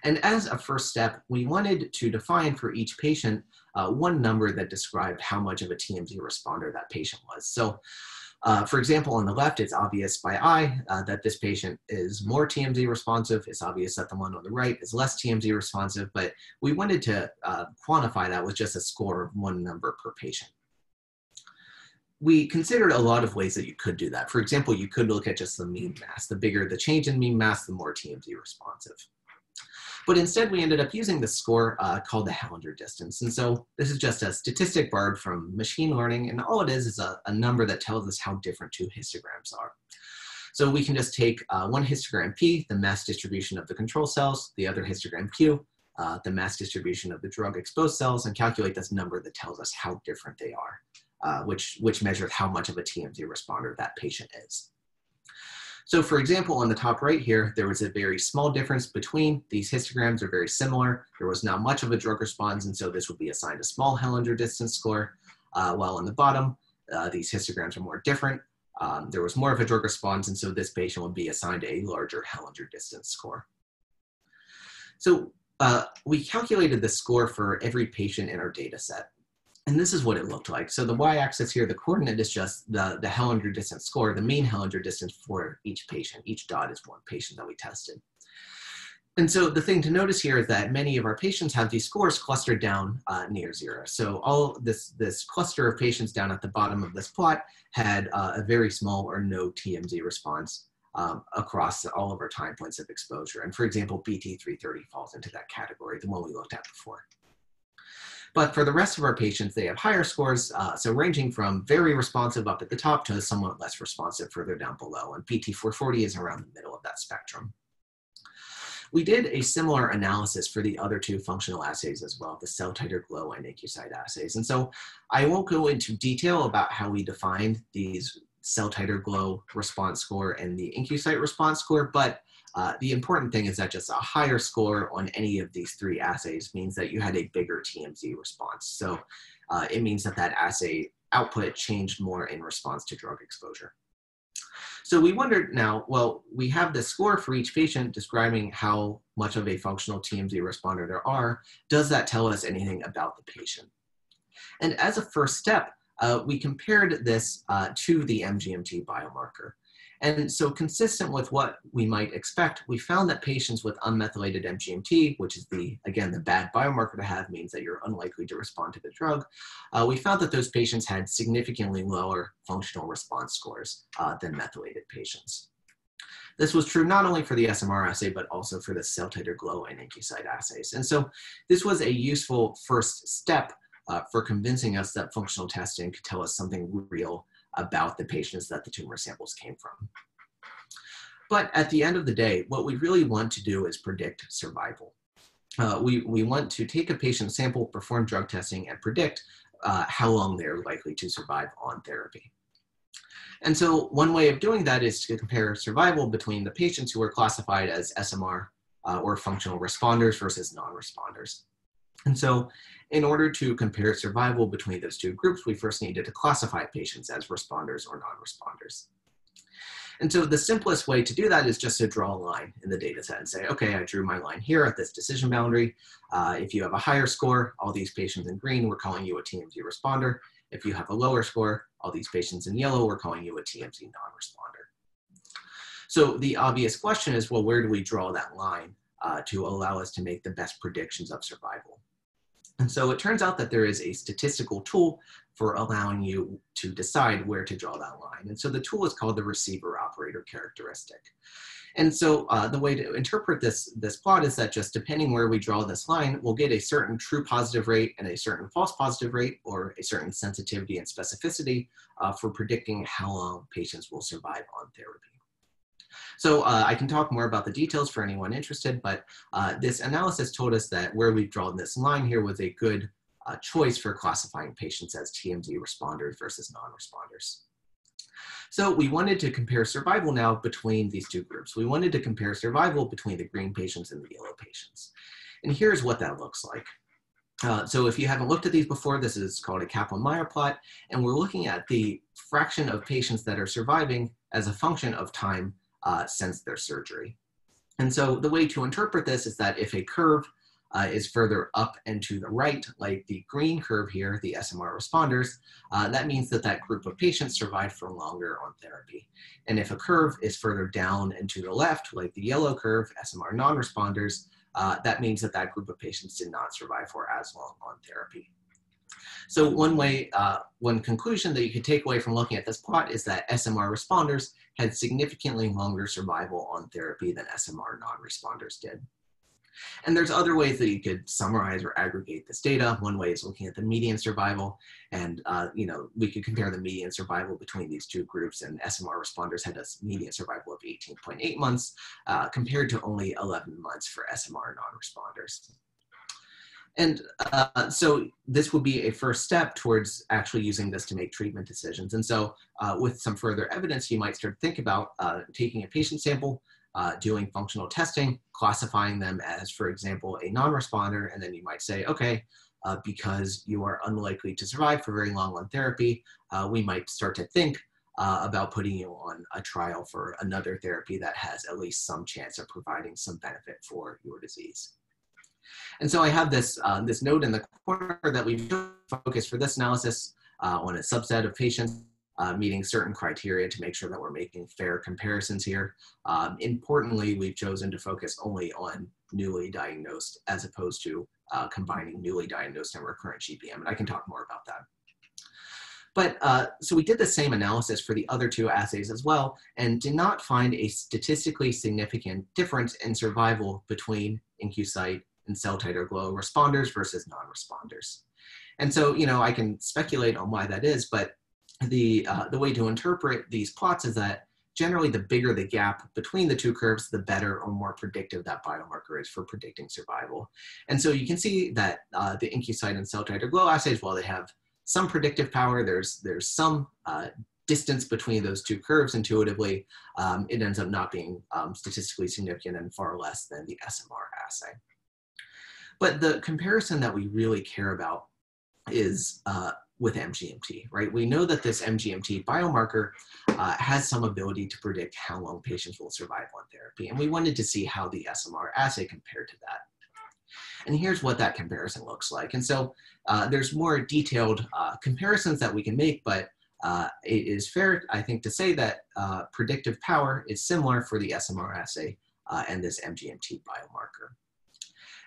And as a first step, we wanted to define for each patient uh, one number that described how much of a TMZ responder that patient was. So uh, for example, on the left, it's obvious by eye uh, that this patient is more TMZ responsive. It's obvious that the one on the right is less TMZ responsive, but we wanted to uh, quantify that with just a score of one number per patient. We considered a lot of ways that you could do that. For example, you could look at just the mean mass. The bigger the change in mean mass, the more TMZ responsive. But instead, we ended up using the score uh, called the Hellinger distance. And so this is just a statistic borrowed from machine learning. And all it is is a, a number that tells us how different two histograms are. So we can just take uh, one histogram P, the mass distribution of the control cells, the other histogram Q, uh, the mass distribution of the drug exposed cells, and calculate this number that tells us how different they are, uh, which, which measures how much of a TMZ responder that patient is. So for example, on the top right here, there was a very small difference between these histograms are very similar. There was not much of a drug response, and so this would be assigned a small Hellinger distance score. Uh, while on the bottom, uh, these histograms are more different. Um, there was more of a drug response, and so this patient would be assigned a larger Hellinger distance score. So uh, we calculated the score for every patient in our data set. And this is what it looked like. So the y-axis here, the coordinate is just the, the Hellinger distance score, the mean Hellinger distance for each patient. Each dot is one patient that we tested. And so the thing to notice here is that many of our patients have these scores clustered down uh, near zero. So all this, this cluster of patients down at the bottom of this plot had uh, a very small or no TMZ response um, across all of our time points of exposure. And for example, BT330 falls into that category, the one we looked at before. But for the rest of our patients, they have higher scores, uh, so ranging from very responsive up at the top to somewhat less responsive further down below. And BT440 is around the middle of that spectrum. We did a similar analysis for the other two functional assays as well, the cell titer glow and IncuCyte assays. And so I won't go into detail about how we defined these cell titer glow response score and the IncuCyte response score, but uh, the important thing is that just a higher score on any of these three assays means that you had a bigger TMZ response. So uh, it means that that assay output changed more in response to drug exposure. So we wondered now, well, we have the score for each patient describing how much of a functional TMZ responder there are. Does that tell us anything about the patient? And as a first step, uh, we compared this uh, to the MGMT biomarker. And so consistent with what we might expect, we found that patients with unmethylated MGMT, which is the, again, the bad biomarker to have means that you're unlikely to respond to the drug, uh, we found that those patients had significantly lower functional response scores uh, than methylated patients. This was true not only for the SMR assay, but also for the cell titer glow and IncuCyte assays. And so this was a useful first step uh, for convincing us that functional testing could tell us something real about the patients that the tumor samples came from. But at the end of the day, what we really want to do is predict survival. Uh, we, we want to take a patient sample, perform drug testing, and predict uh, how long they're likely to survive on therapy. And so one way of doing that is to compare survival between the patients who are classified as SMR uh, or functional responders versus non-responders. And so in order to compare survival between those two groups, we first needed to classify patients as responders or non-responders. And so the simplest way to do that is just to draw a line in the data set and say, okay, I drew my line here at this decision boundary. Uh, if you have a higher score, all these patients in green, we're calling you a TMZ responder. If you have a lower score, all these patients in yellow, we're calling you a TMZ non-responder. So the obvious question is, well, where do we draw that line uh, to allow us to make the best predictions of survival? And so it turns out that there is a statistical tool for allowing you to decide where to draw that line. And so the tool is called the receiver operator characteristic. And so uh, the way to interpret this, this plot is that just depending where we draw this line, we'll get a certain true positive rate and a certain false positive rate or a certain sensitivity and specificity uh, for predicting how long patients will survive on therapy. So uh, I can talk more about the details for anyone interested, but uh, this analysis told us that where we've drawn this line here was a good uh, choice for classifying patients as TMZ responders versus non-responders. So we wanted to compare survival now between these two groups. We wanted to compare survival between the green patients and the yellow patients. And here's what that looks like. Uh, so if you haven't looked at these before, this is called a Kaplan-Meier plot, and we're looking at the fraction of patients that are surviving as a function of time uh, since their surgery. And so the way to interpret this is that if a curve uh, is further up and to the right, like the green curve here, the SMR responders, uh, that means that that group of patients survived for longer on therapy. And if a curve is further down and to the left, like the yellow curve, SMR non-responders, uh, that means that that group of patients did not survive for as long on therapy. So one way, uh, one conclusion that you could take away from looking at this plot is that SMR responders had significantly longer survival on therapy than SMR non-responders did. And there's other ways that you could summarize or aggregate this data. One way is looking at the median survival. And, uh, you know, we could compare the median survival between these two groups and SMR responders had a median survival of 18.8 months uh, compared to only 11 months for SMR non-responders. And uh, so this would be a first step towards actually using this to make treatment decisions. And so uh, with some further evidence, you might start to think about uh, taking a patient sample, uh, doing functional testing, classifying them as, for example, a non-responder, and then you might say, okay, uh, because you are unlikely to survive for very long on therapy, uh, we might start to think about putting you on a trial for another therapy that has at least some chance of providing some benefit for your disease. And so I have this, uh, this note in the corner that we focus for this analysis uh, on a subset of patients uh, meeting certain criteria to make sure that we're making fair comparisons here. Um, importantly, we've chosen to focus only on newly diagnosed as opposed to uh, combining newly diagnosed and recurrent GBM, and I can talk more about that. But uh, so we did the same analysis for the other two assays as well and did not find a statistically significant difference in survival between IncuCyte and cell titer glow responders versus non-responders. And so, you know, I can speculate on why that is, but the, uh, the way to interpret these plots is that generally the bigger the gap between the two curves, the better or more predictive that biomarker is for predicting survival. And so you can see that uh, the IncuCyte and cell titer glow assays, while they have some predictive power, there's, there's some uh, distance between those two curves intuitively, um, it ends up not being um, statistically significant and far less than the SMR assay. But the comparison that we really care about is uh, with MGMT, right? We know that this MGMT biomarker uh, has some ability to predict how long patients will survive on therapy. And we wanted to see how the SMR assay compared to that. And here's what that comparison looks like. And so uh, there's more detailed uh, comparisons that we can make, but uh, it is fair, I think, to say that uh, predictive power is similar for the SMR assay uh, and this MGMT biomarker.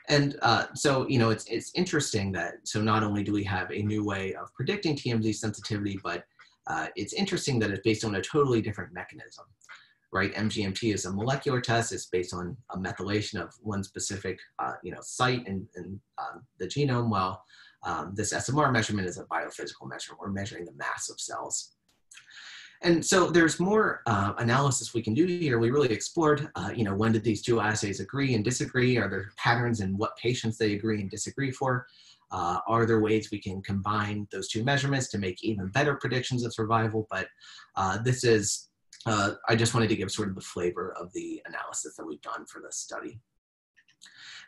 And uh, so, you know, it's, it's interesting that, so not only do we have a new way of predicting TMZ sensitivity, but uh, it's interesting that it's based on a totally different mechanism, right? MGMT is a molecular test. It's based on a methylation of one specific, uh, you know, site in, in um, the genome, while um, this SMR measurement is a biophysical measurement. We're measuring the mass of cells. And so there's more uh, analysis we can do here. We really explored, uh, you know, when did these two assays agree and disagree? Are there patterns in what patients they agree and disagree for? Uh, are there ways we can combine those two measurements to make even better predictions of survival? But uh, this is, uh, I just wanted to give sort of the flavor of the analysis that we've done for this study.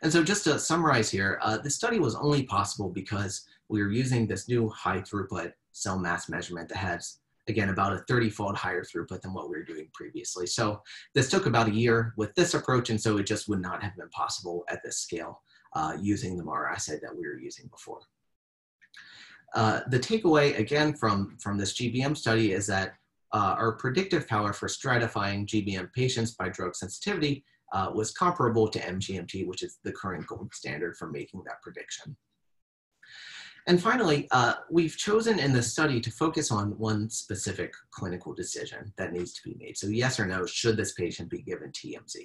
And so just to summarize here, uh, the study was only possible because we were using this new high throughput cell mass measurement that has again, about a 30 fold higher throughput than what we were doing previously. So this took about a year with this approach, and so it just would not have been possible at this scale uh, using the MAR assay that we were using before. Uh, the takeaway, again, from, from this GBM study is that uh, our predictive power for stratifying GBM patients by drug sensitivity uh, was comparable to MGMT, which is the current gold standard for making that prediction. And finally, uh, we've chosen in the study to focus on one specific clinical decision that needs to be made. So yes or no, should this patient be given TMZ?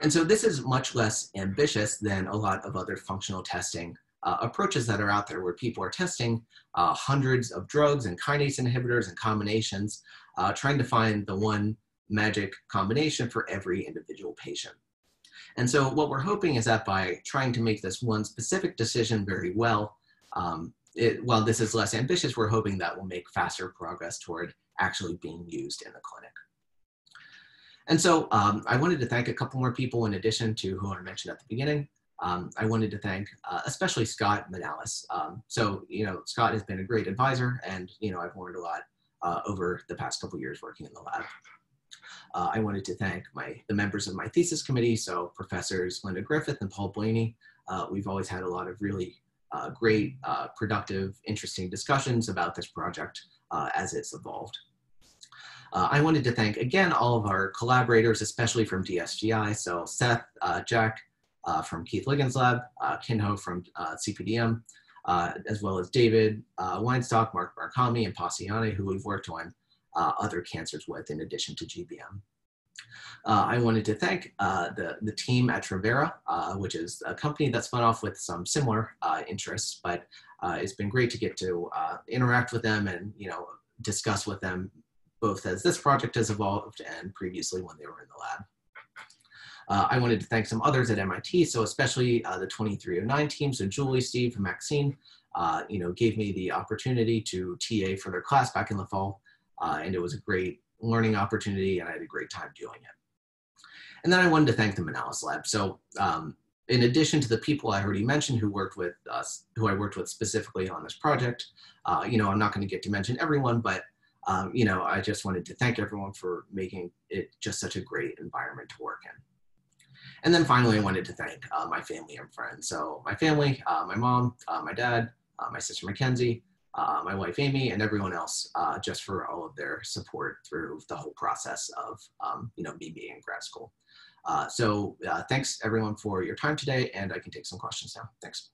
And so this is much less ambitious than a lot of other functional testing uh, approaches that are out there where people are testing uh, hundreds of drugs and kinase inhibitors and combinations, uh, trying to find the one magic combination for every individual patient. And so what we're hoping is that by trying to make this one specific decision very well, um, it, while this is less ambitious, we're hoping that will make faster progress toward actually being used in the clinic. And so um, I wanted to thank a couple more people in addition to who I mentioned at the beginning. Um, I wanted to thank uh, especially Scott Manalis. Um, so, you know, Scott has been a great advisor and, you know, I've learned a lot uh, over the past couple years working in the lab. Uh, I wanted to thank my the members of my thesis committee, so Professors Linda Griffith and Paul Blainey. Uh, we've always had a lot of really uh, great, uh, productive, interesting discussions about this project uh, as it's evolved. Uh, I wanted to thank again all of our collaborators, especially from DFCI. So Seth, uh, Jack from Keith Ligon's lab, Kinho from CPDM, as well as David Weinstock, Mark Murakami, and Pasiane, who we've worked on other cancers with in addition to GBM. Uh, I wanted to thank uh, the, the team at Travera, uh, which is a company that spun off with some similar uh, interests, but uh, it's been great to get to uh, interact with them and you know discuss with them both as this project has evolved and previously when they were in the lab. I wanted to thank some others at MIT, so especially the 2309 team, so Julie, Steve, and Maxine, you know, gave me the opportunity to TA for their class back in the fall, and it was a great learning opportunity and I had a great time doing it. And then I wanted to thank the Manalis Lab. So um, in addition to the people I already mentioned who worked with us, who I worked with specifically on this project, uh, you know, I'm not going to get to mention everyone, but um, you know, I just wanted to thank everyone for making it just such a great environment to work in. And then finally, I wanted to thank uh, my family and friends. So my family, uh, my mom, uh, my dad, uh, my sister Mackenzie, uh, my wife Amy, and everyone else, uh, just for all of their support through the whole process of um, you know me being in grad school. Uh, so uh, thanks everyone for your time today, and I can take some questions now. Thanks.